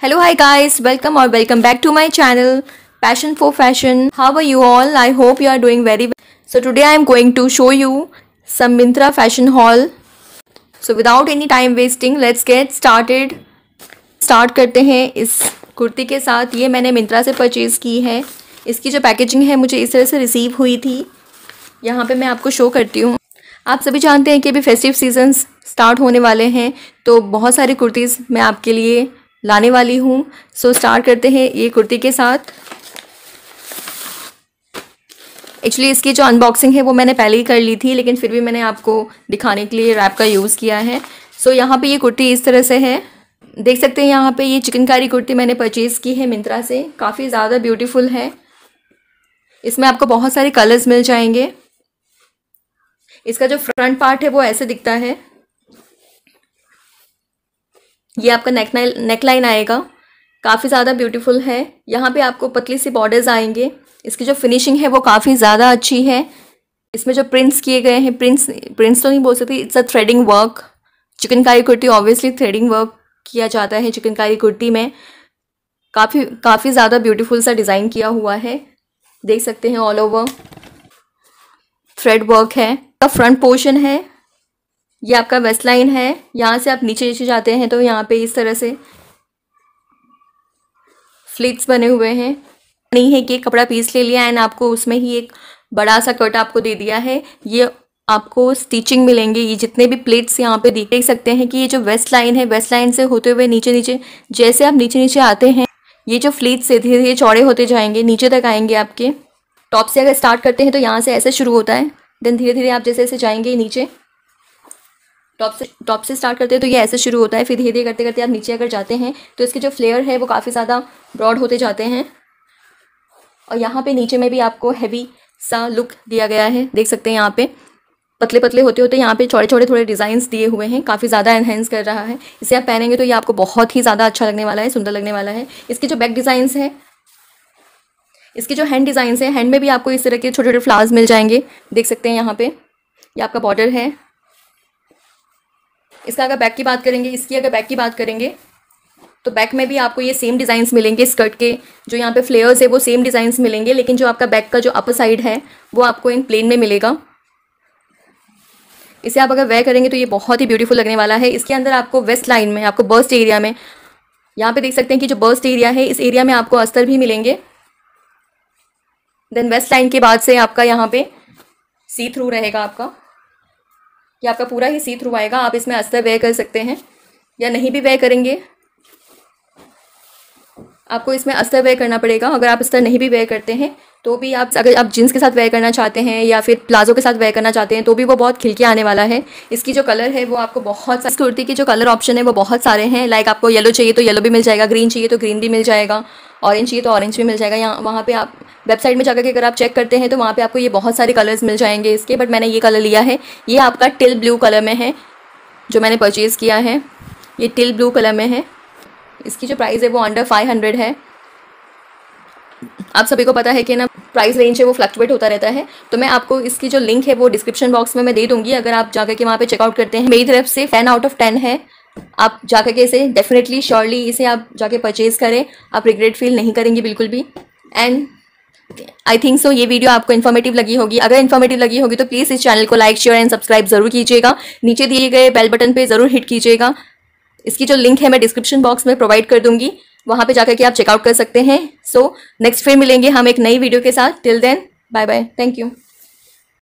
Hello hi guys welcome और welcome back to my channel passion for fashion how are you all I hope you are doing very well so today I am going to show you some Myntra fashion haul so without any time wasting let's get started start करते हैं इस कुर्ती के साथ। ये मैंने मिंत्रा से purchase की है। इसकी जो पैकेजिंग है मुझे इस तरह से रिसीव हुई थी। यहाँ पर मैं आपको शो करती हूँ। आप सभी जानते हैं कि अभी फेस्टिव सीज़न स्टार्ट होने वाले हैं तो बहुत सारी कुर्तीज़ मैं आपके लिए लाने वाली हूँ। सो स्टार्ट करते हैं ये कुर्ती के साथ। एक्चुअली इसकी जो अनबॉक्सिंग है वो मैंने पहले ही कर ली थी लेकिन फिर भी मैंने आपको दिखाने के लिए रैप का यूज़ किया है। सो so, यहाँ पे ये कुर्ती इस तरह से है। देख सकते हैं यहाँ पे ये चिकनकारी कुर्ती मैंने परचेज़ की है मिंत्रा से। काफ़ी ज़्यादा ब्यूटीफुल है। इसमें आपको बहुत सारे कलर्स मिल जाएँगे। इसका जो फ्रंट पार्ट है वो ऐसे दिखता है। ये आपका नेक नेक लाइन आएगा। काफ़ी ज़्यादा ब्यूटीफुल है। यहाँ पे आपको पतली सी बॉर्डर्स आएँगे। इसकी जो फिनिशिंग है वो काफ़ी ज़्यादा अच्छी है। इसमें जो प्रिंट्स किए गए हैं प्रिंट्स प्रिंट्स तो नहीं बोल सकती it's a threading work chikankari kurti obviously threading work किया जाता है चिकनकारी कुर्ती में। काफ़ी काफ़ी ज़्यादा ब्यूटीफुल सा डिज़ाइन किया हुआ है। देख सकते हैं ऑल ओवर थ्रेड वर्क है। फ्रंट पोर्शन है। ये आपका वेस्ट लाइन है। यहाँ से आप नीचे नीचे जाते हैं तो यहाँ पे इस तरह से फ्लिट्स बने हुए हैं। नहीं है कि कपड़ा पीस ले लिया एंड आपको उसमें ही एक बड़ा सा कट आपको दे दिया है। ये आपको स्टिचिंग मिलेंगे। ये जितने भी प्लेट्स यहाँ पे देख सकते हैं कि ये जो वेस्ट लाइन है वेस्ट लाइन से होते हुए नीचे नीचे जैसे आप नीचे नीचे आते हैं, ये जो फ्लीट्स से धीरे धीरे चौड़े होते जाएँगे, नीचे तक आएँगे आपके। टॉप से अगर स्टार्ट करते हैं तो यहाँ से ऐसे शुरू होता है। देन धीरे धीरे आप जैसे ऐसे जाएँगे नीचे टॉप से टॉप से स्टार्ट करते हैं तो ये ऐसे शुरू होता है, फिर धीरे धीरे करते करते आप नीचे अगर जाते हैं तो इसके जो फ्लेयर है, वो काफ़ी ज़्यादा ब्रॉड होते जाते हैं। और यहाँ पे नीचे में भी आपको हैवी सा लुक दिया गया है, देख सकते हैं यहाँ पे। पतले पतले होते होते यहाँ पे छोटे छोटे थोड़े डिज़ाइंस दिए हुए हैं, काफ़ी ज़्यादा एनहेंस कर रहा है। इसे आप पहनेंगे तो ये आपको बहुत ही ज़्यादा अच्छा लगने वाला है, सुंदर लगने वाला है। इसके जो बैक डिज़ाइंस है, इसके जो हैंड डिज़ाइंस है हैंड में भी आपको इस तरह के छोटे छोटे फ्लावर्स मिल जाएँगे, देख सकते हैं यहाँ पे। ये आपका बॉर्डर है। इसका अगर बैक की बात करेंगे, इसकी अगर बैक की बात करेंगे तो बैक में भी आपको ये सेम डिज़ाइंस मिलेंगे स्कर्ट के। जो यहाँ पे फ्लेयर्स है, वो सेम डिज़ाइंस मिलेंगे, लेकिन जो आपका बैक का जो अपर साइड है, वो आपको इन प्लेन में मिलेगा। इसे आप अगर वेयर करेंगे तो ये बहुत ही ब्यूटीफुल लगने वाला है। इसके अंदर आपको वेस्ट लाइन में, आपको बर्स्ट एरिया में, यहाँ पे देख सकते हैं कि जो बर्स्ट एरिया है, इस एरिया में आपको अस्तर भी मिलेंगे। देन वेस्ट लाइन के बाद से आपका यहाँ पे सी थ्रू रहेगा आपका। ये आपका पूरा ही सी थ्रू आएगा आप इसमें अस्तर व्यय कर सकते हैं, या नहीं भी व्यय करेंगे। आपको इसमें अस्तर व्यय करना पड़ेगा, अगर आप अस्तर नहीं भी व्यय करते हैं तो भी आप अगर आप जीन्स के साथ वेयर करना चाहते हैं या फिर प्लाजो के साथ वेयर करना चाहते हैं तो भी वो बहुत खिलके आने वाला है। इसकी जो कलर है, वो आपको बहुत इस कुर्ती की जो कलर ऑप्शन है, वो बहुत सारे हैं। लाइक आपको येलो चाहिए तो येलो भी मिल जाएगा ग्रीन चाहिए तो ग्रीन भी मिल जाएगा ऑरेंज चाहिए तो ऑरेंज भी मिल जाएगा। यहाँ वहाँ पे आप वेबसाइट में जाकर के अगर आप चेक करते हैं तो वहाँ पे आपको ये बहुत सारे कलर्स मिल जाएँगे इसके। बट मैंने ये कलर लिया है। ये आपका टिल ब्लू कलर में है, जो मैंने परचेज़ किया है। ये टिल ब्लू कलर में है। इसकी जो प्राइस है, वो अंडर फाइव हंड्रेड है। आप सभी को पता है कि ना प्राइस रेंज है, वो फ्लक्चुएट होता रहता है। तो मैं आपको इसकी जो लिंक है, वो डिस्क्रिप्शन बॉक्स में मैं दे दूँगी। अगर आप जाकर के वहाँ पे चेकआउट करते हैं, मेरी तरफ़ से टेन आउट ऑफ़ टेन है। आप जाकर के इसे डेफिनेटली श्योरली इसे आप जाके परचेज़ करें। आप रिग्रेट फील नहीं करेंगे बिल्कुल भी। एंड आई थिंक सो ये वीडियो आपको इन्फॉर्मेटिव लगी होगी। अगर इन्फॉर्मेटिव लगी होगी तो प्लीज़ इस चैनल को लाइक शेयर एंड सब्सक्राइब ज़रूर कीजिएगा। नीचे दिए गए बेल बटन पर ज़रूर हिट कीजिएगा। इसकी जो लिंक है, मैं डिस्क्रिप्शन बॉक्स में प्रोवाइड कर दूँगी। वहाँ पे जाकर के आप चेकआउट कर सकते हैं। सो नेक्स्ट फिर मिलेंगे हम एक नई वीडियो के साथ। Till then bye bye thank you